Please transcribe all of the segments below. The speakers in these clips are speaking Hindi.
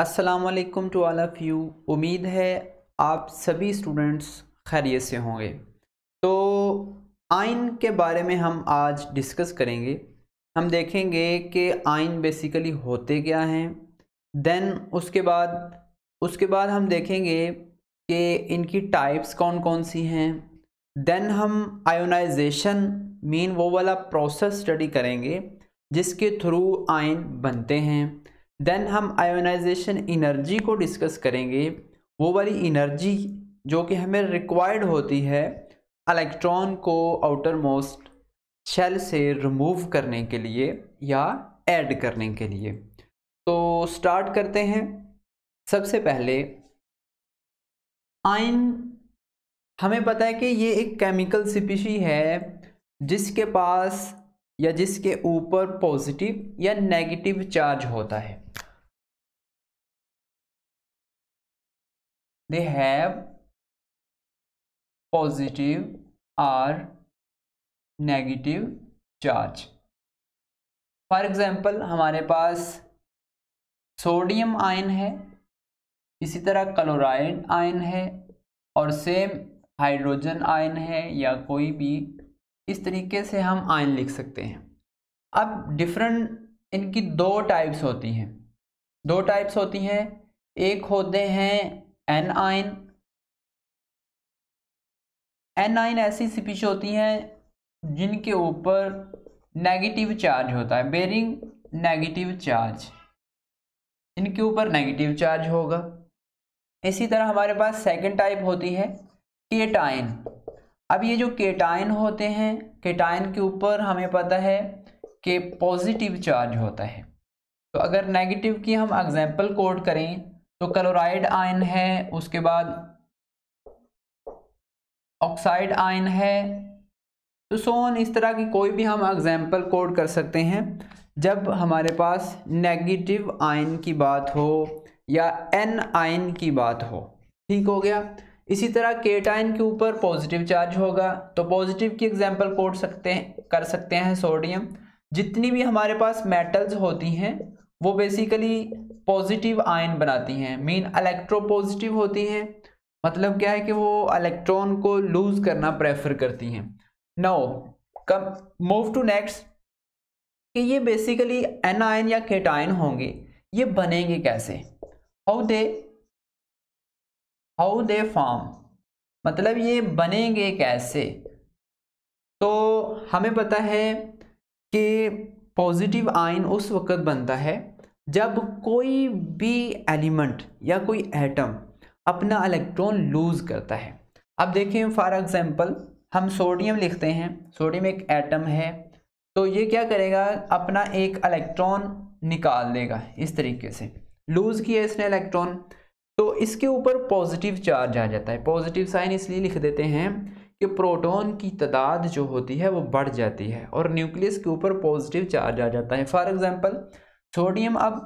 अस्सलाम वालेकुम टू ऑल ऑफ़ यू उम्मीद है आप सभी स्टूडेंट्स खैरियत से होंगे। तो आइन के बारे में हम आज डिस्कस करेंगे। हम देखेंगे कि आइन बेसिकली होते क्या हैं। देन उसके बाद उसके बाद हम देखेंगे कि इनकी टाइप्स कौन कौन सी हैं। देन हम आयोनाइजेशन मीन वो वाला प्रोसेस स्टडी करेंगे, जिसके थ्रू आइन बनते हैं। देन हम आयोनाइजेशन इनर्जी को डिस्कस करेंगे। वो वाली इनर्जी जो कि हमें रिक्वायर्ड होती है इलेक्ट्रॉन को आउटर मोस्ट शेल से रिमूव करने के लिए या ऐड करने के लिए। तो स्टार्ट करते हैं। सबसे पहले आयन हमें पता है कि ये एक केमिकल सिपिशी है, जिसके पास या जिसके ऊपर पॉजिटिव या नेगेटिव चार्ज होता है। They have positive or negative charge. For example हमारे पास सोडियम आयन है, इसी तरह क्लोराइड आयन है, और सेम हाइड्रोजन आयन है, या कोई भी, इस तरीके से हम आयन लिख सकते हैं। अब डिफरेंट इनकी दो टाइप्स होती हैं। दो टाइप्स होती हैं, एक होते हैं एन आइन एन आइन ऐसी स्पीच होती हैं जिनके ऊपर नेगेटिव चार्ज होता है बेरिंग नेगेटिव चार्ज इनके ऊपर नेगेटिव चार्ज होगा। इसी तरह हमारे पास सेकंड टाइप होती है केटाइन अब ये जो केटाइन होते हैं केटाइन के ऊपर हमें पता है कि पॉजिटिव चार्ज होता है। तो अगर नेगेटिव की हम एग्जांपल कोड करें तो क्लोराइड आयन है, उसके बाद ऑक्साइड आयन है। तो सोन इस तरह की कोई भी हम एग्ज़ाम्पल कोड कर सकते हैं। जब हमारे पास नेगेटिव आयन की बात हो या एन आयन की बात हो, ठीक हो गया? इसी तरह केटाइन के ऊपर पॉजिटिव चार्ज होगा तो पॉजिटिव की एग्जांपल कोड सकते हैं, कर सकते हैं सोडियम जितनी भी हमारे पास मेटल्स होती हैं वो बेसिकली पॉजिटिव आयन बनाती हैं। मीन इलेक्ट्रोपॉजिटिव होती हैं। मतलब क्या है कि वो इलेक्ट्रॉन को लूज करना प्रेफर करती हैं। No come move to next कि ये बेसिकली एन आयन या केटायन होंगे। ये बनेंगे कैसे? How they how they form मतलब ये बनेंगे कैसे? तो हमें पता है कि पॉजिटिव आयन उस वक्त बनता है जब कोई भी एलिमेंट या कोई एटम अपना इलेक्ट्रॉन लूज़ करता है। अब देखें फॉर एग्ज़ाम्पल हम सोडियम लिखते हैं। सोडियम एक एटम है। तो ये क्या करेगा? अपना एक इलेक्ट्रॉन निकाल देगा इस तरीके से। लूज़ किया इसने इलेक्ट्रॉन तो इसके ऊपर पॉजिटिव चार्ज आ जाता है। पॉजिटिव साइन इसलिए लिख देते हैं। कि प्रोटॉन की तादाद जो होती है वो बढ़ जाती है और न्यूक्लियस के ऊपर पॉजिटिव चार्ज आ जाता है। फॉर एग्ज़ाम्पल सोडियम अब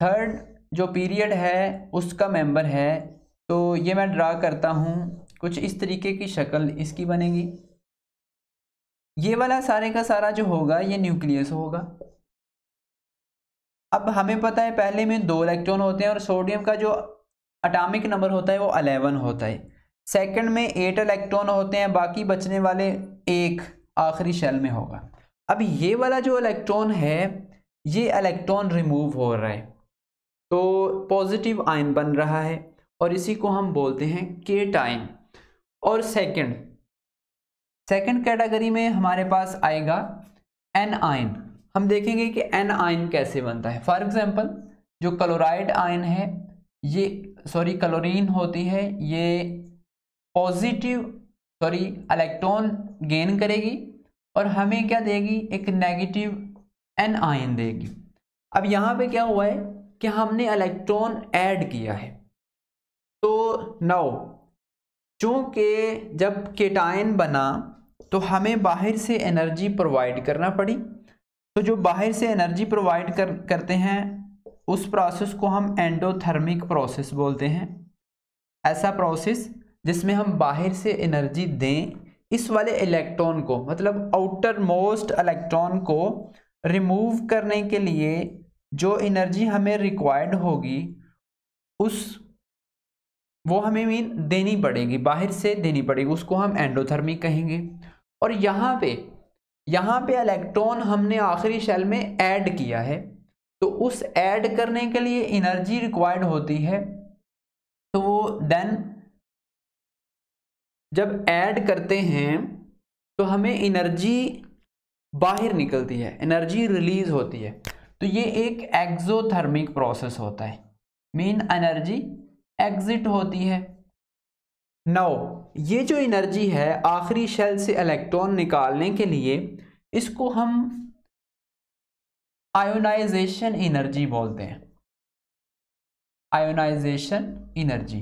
थर्ड जो पीरियड है, उसका मेंबर है। तो ये मैं ड्रा करता हूँ। कुछ इस तरीके की शक्ल इसकी बनेगी। ये वाला सारे का सारा जो होगा, ये न्यूक्लियस होगा। अब हमें पता है, पहले में दो इलेक्ट्रॉन होते हैं और सोडियम का जो अटामिक नंबर होता है, वो अलेवन होता है। सेकंड में एट इलेक्ट्रॉन होते हैं, बाकी बचने वाले एक आखिरी शेल में होगा। अब ये वाला जो इलेक्ट्रॉन है, ये इलेक्ट्रॉन रिमूव हो रहा है। तो पॉजिटिव आयन बन रहा है और इसी को हम बोलते हैं केट आयन और सेकंड सेकंड कैटेगरी में हमारे पास आएगा एन आयन हम देखेंगे कि एन आयन कैसे बनता है। फॉर एग्जांपल जो क्लोराइड आयन है, ये सॉरी क्लोरीन होती है, ये पॉजिटिव सॉरी इलेक्ट्रॉन गेन करेगी और हमें क्या देगी? एक नेगेटिव एन आयन देगी। अब यहाँ पे क्या हुआ है कि हमने इलेक्ट्रॉन ऐड किया है। तो नौ चूँकि जब केटायन बना तो हमें बाहर से एनर्जी प्रोवाइड करना पड़ी। तो जो बाहर से एनर्जी प्रोवाइड कर, करते हैं, उस प्रोसेस को हम एंडोथर्मिक प्रोसेस बोलते हैं। ऐसा प्रोसेस जिसमें हम बाहर से एनर्जी दें, इस वाले इलेक्ट्रॉन को मतलब आउटर मोस्ट इलेक्ट्रॉन को रिमूव करने के लिए जो एनर्जी हमें रिक्वायर्ड होगी, उस, वो हमें मीन देनी पड़ेगी, बाहर से देनी पड़ेगी, उसको हम एंडोथर्मी कहेंगे। और यहाँ पे यहाँ पे इलेक्ट्रॉन हमने आखिरी शेल में ऐड किया है तो उस ऐड करने के लिए एनर्जी रिक्वायर्ड होती है तो वो देन जब ऐड करते हैं तो हमें एनर्जी बाहर निकलती है एनर्जी रिलीज़ होती है। तो ये एक एक्जोथर्मिक प्रोसेस होता है। मीन एनर्जी एग्जिट होती है। नौ ये जो एनर्जी है, आखिरी शेल से इलेक्ट्रॉन निकालने के लिए, इसको हम आयोनाइजेशन एनर्जी बोलते हैं। आयोनाइजेशन एनर्जी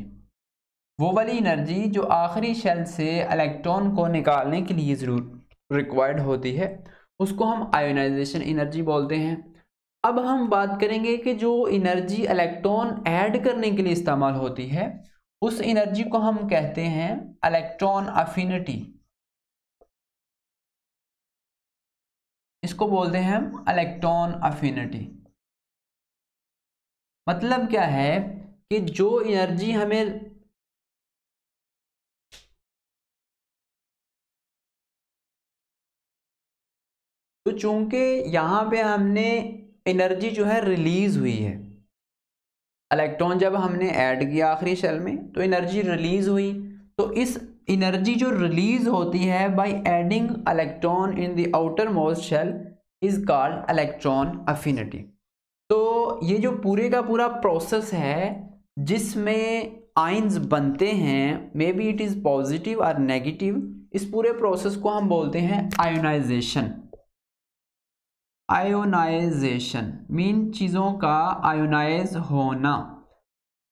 वो वाली एनर्जी जो आखिरी शेल से इलेक्ट्रॉन को निकालने के लिए ज़रूर रिक्वायर्ड होती है, उसको हम आयोनाइजेशन एनर्जी बोलते हैं। अब हम बात करेंगे कि जो एनर्जी इलेक्ट्रॉन ऐड करने के लिए इस्तेमाल होती है, उस एनर्जी को हम कहते हैं इलेक्ट्रॉन अफिनिटी इसको बोलते हैं हम इलेक्ट्रॉन अफिनिटी मतलब क्या है कि जो एनर्जी हमें तो चूँकि यहाँ पे हमने एनर्जी जो है रिलीज़ हुई है। इलेक्ट्रॉन जब हमने ऐड किया आखिरी शेल में तो एनर्जी रिलीज़ हुई। तो इस एनर्जी जो रिलीज़ होती है by adding electron in the outermost shell is called electron affinity तो ये जो पूरे का पूरा प्रोसेस है, जिसमें आइंस बनते हैं may be it is positive और नेगेटिव इस पूरे प्रोसेस को हम बोलते हैं आयोनाइजेशन आयोनाइजेशन मीन चीज़ों का आयोनाइज होना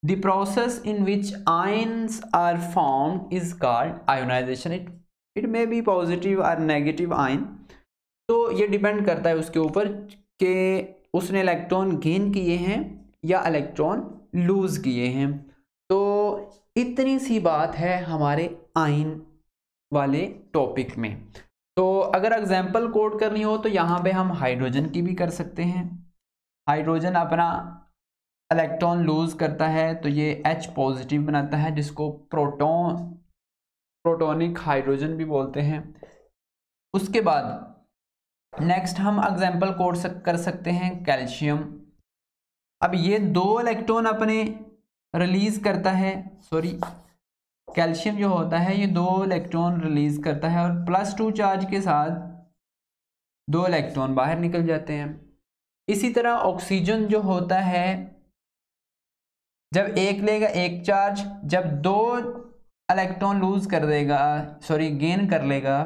the process in which ions are form is called ionization. It it maybe positive or negative ion. तो ये डिपेंड करता है उसके ऊपर कि उसने इलेक्ट्रॉन गेन किए हैं या इलेक्ट्रॉन लूज किए हैं तो इतनी सी बात है हमारे आइन वाले टॉपिक में तो अगर एग्ज़ाम्पल कोड करनी हो तो यहाँ पे हम हाइड्रोजन की भी कर सकते हैं। हाइड्रोजन अपना इलेक्ट्रॉन लूज करता है तो ये एच पॉजिटिव बनाता है जिसको प्रोटोन प्रोटोनिक हाइड्रोजन भी बोलते हैं। उसके बाद नेक्स्ट हम एग्ज़ाम्पल कोड सक, कर सकते हैं कैल्शियम अब ये दो इलेक्ट्रॉन अपने रिलीज़ करता है सॉरी कैल्शियम जो होता है, ये दो इलेक्ट्रॉन रिलीज़ करता है और प्लस टू चार्ज के साथ दो इलेक्ट्रॉन बाहर निकल जाते हैं। इसी तरह ऑक्सीजन जो होता है, जब एक लेगा एक चार्ज जब दो इलेक्ट्रॉन लूज कर देगा सॉरी गेन कर लेगा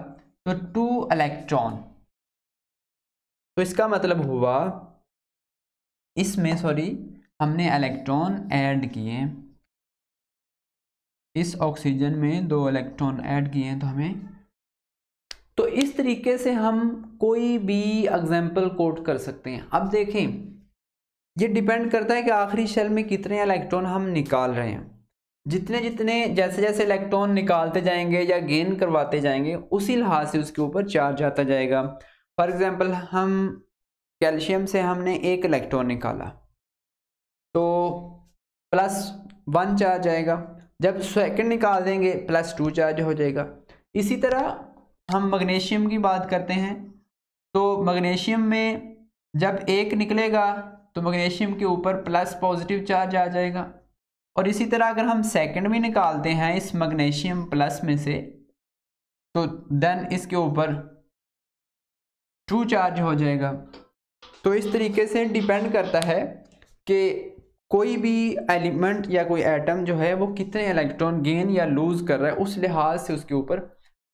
तो टू इलेक्ट्रॉन तो इसका मतलब हुआ, इसमें सॉरी हमने इलेक्ट्रॉन ऐड किए। इस ऑक्सीजन में दो इलेक्ट्रॉन ऐड किए हैं तो हमें तो इस तरीके से हम कोई भी एग्ज़ाम्पल कोट कर सकते हैं। अब देखें, ये डिपेंड करता है कि आखिरी शेल में कितने इलेक्ट्रॉन हम निकाल रहे हैं। जितने जितने, जैसे जैसे इलेक्ट्रॉन निकालते जाएँगे या गेन करवाते जाएँगे, उसी लिहाज से उसके ऊपर चार्ज आता जाएगा। फॉर एग्ज़ाम्पल हम कैल्शियम से हमने एक इलेक्ट्रॉन निकाला। तो प्लस वन चार्ज आएगा। जब सेकंड निकाल देंगे प्लस टू चार्ज हो जाएगा। इसी तरह हम मैग्नीशियम की बात करते हैं। तो मैग्नीशियम में जब एक निकलेगा तो मैग्नीशियम के ऊपर प्लस पॉजिटिव चार्ज आ जाएगा। और इसी तरह अगर हम सेकंड भी निकालते हैं इस मैग्नीशियम प्लस में से तो देन इसके ऊपर ट्रू चार्ज हो जाएगा। तो इस तरीके से डिपेंड करता है कि कोई भी एलिमेंट या कोई एटम जो है वो कितने इलेक्ट्रॉन गेन या लूज कर रहा है उस लिहाज से उसके ऊपर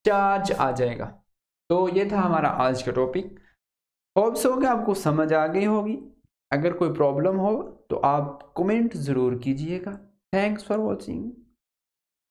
चार्ज आ जाएगा। तो ये था हमारा आज का टॉपिक। होप्स हो गया आपको समझ आ गई होगी। अगर कोई प्रॉब्लम हो तो आप कमेंट ज़रूर कीजिएगा। Thanks for watching